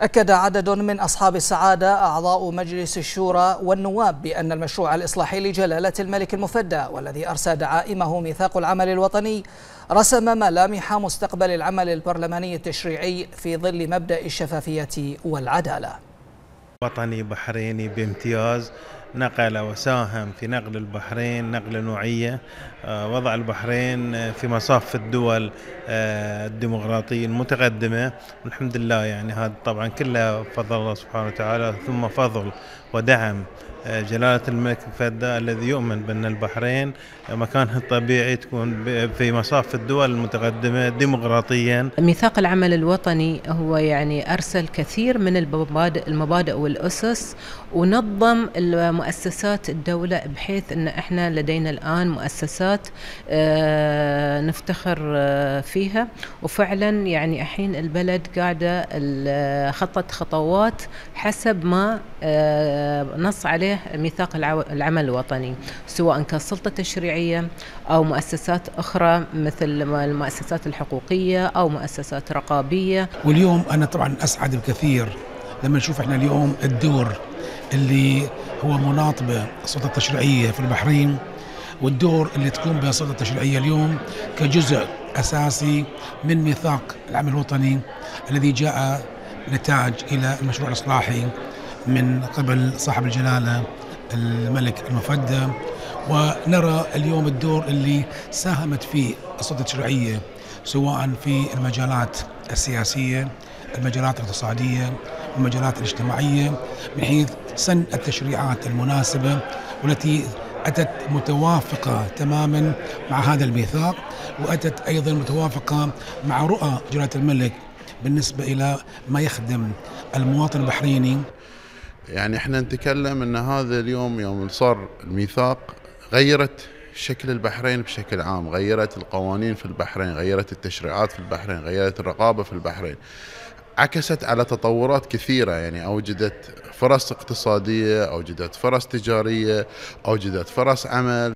أكد عدد من أصحاب السعادة أعضاء مجلس الشورى والنواب بأن المشروع الإصلاحي لجلالة الملك المفدى والذي أرسى دعائمه ميثاق العمل الوطني رسم ملامح مستقبل العمل البرلماني التشريعي في ظل مبدأ الشفافية والعدالة. وطني بحريني بامتياز. نقل وساهم في نقل البحرين نقلة نوعية. آه، وضع البحرين في مصاف الدول آه، الديمقراطية المتقدمة. والحمد لله يعني هذا طبعا كله فضل الله سبحانه وتعالى ثم فضل ودعم آه، جلالة الملك الفدى الذي يؤمن بأن البحرين مكانها الطبيعي تكون في مصاف الدول المتقدمة ديمقراطيا. ميثاق العمل الوطني هو يعني أرسل كثير من المبادئ, المبادئ والأسس ونظم مؤسسات الدولة بحيث أن إحنا لدينا الآن مؤسسات آه، نفتخر آه، فيها. وفعلا يعني الحين البلد قاعدة خطت خطوات حسب ما نص عليه عليه ميثاق العمل الوطني. سواء كسلطة تشريعية أو مؤسسات أخرى مثل المؤسسات الحقوقية أو مؤسسات رقابية. واليوم أنا طبعا أسعد بكثير لما نشوف إحنا اليوم الدور اللي هو مناط بالسلطة التشريعية في البحرين والدور اللي تقوم به السلطة التشريعية اليوم كجزء أساسي من ميثاق العمل الوطني الذي جاء نتاج إلى المشروع الإصلاحي من قبل صاحب الجلالة الملك المفدى ونرى اليوم الدور اللي ساهمت فيه السلطة التشريعيه سواء في المجالات السياسية المجالات الاقتصادية المجالات الاجتماعية من حيث سن التشريعات المناسبة والتي أتت متوافقة تماما مع هذا الميثاق وأتت أيضا متوافقة مع رؤى جلاله الملك بالنسبة إلى ما يخدم المواطن البحريني. يعني إحنا نتكلم إن هذا اليوم يوم صار الميثاق غيرت شكل البحرين بشكل عام غيرت القوانين في البحرين غيرت التشريعات في البحرين غيرت الرقابة في البحرين. عكست على تطورات كثيرة يعني أوجدت فرص اقتصادية أوجدت فرص تجارية أوجدت فرص عمل.